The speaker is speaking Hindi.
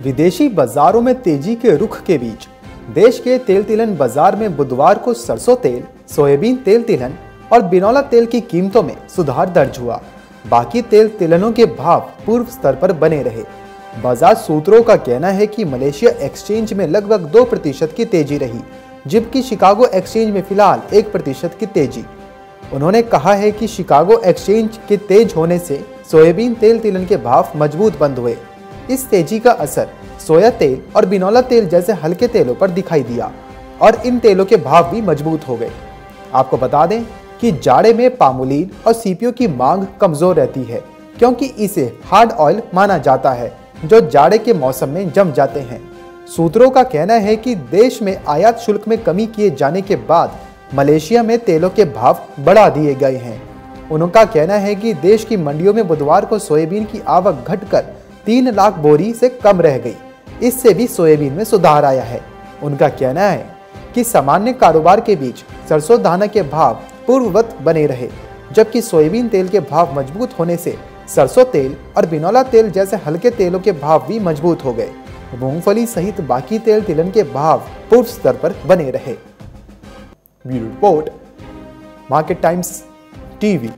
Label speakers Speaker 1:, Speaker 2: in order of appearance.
Speaker 1: विदेशी बाजारों में तेज़ी के रुख के बीच, देश के तेल तिलहन बाज़ार में बुधवार को सरसों तेल, सोयाबीन तेल तिलहन और बिनौला तेल की कीमतों में सुधार दर्ज हुआ। बाकी तेल तिलहनों के भाव पूर्व स्तर पर बने रहे। बाज़ार सूत्रों का कहना है कि मलेशिया एक्सचेंज में लगभग दो प्रतिशत की तेज़ी रही, जबकि शिकागो एक्सचेंज में फ़िलहाल एक प्रतिशत की तेज़ी। उन्होंने कहा है कि शिकागो एक्सचेंज के तेज होने से सोयाबीन तेल तिलहन के भाव मज़बूत बंद हुए। इस तेज़ी का असर सोया तेल और बिनौला तेल जैसे हल्के तेलों पर दिखाई दिया और इन तेलों के भाव भी मज़बूत हो गए। आपको बता दें कि जाड़े में पामोलिन और सीपीओ की मांग कमज़ोर रहती है, क्योंकि इसे हार्ड ऑयल माना जाता है, जो जाड़े के मौसम में जम जाते हैं। सूत्रों का कहना है कि देश में आयात शुल्क में कमी किए जाने के बाद मलेशिया में तेलों के भाव बढ़ा दिए गए हैं। उनका कहना है कि देश की मंडियों में बुधवार को सोयाबीन की आवक घटकर तीन लाख बोरी से कम रह गई। इससे भी सोयाबीन में सुधार आया है। उनका कहना है कि सामान्य कारोबार के बीच सरसों दाना के भाव पूर्ववत बने रहे, जबकि सोयाबीन तेल के भाव मज़बूत होने से सरसों तेल और बिनौला तेल जैसे हल्के तेलों के भाव भी मज़बूत हो गए। मूंगफली सहित बाकी तेल तिलहन के भाव पूर्व स्तर पर बने रहे। Report, Market Times, TV.